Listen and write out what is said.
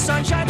sunshine.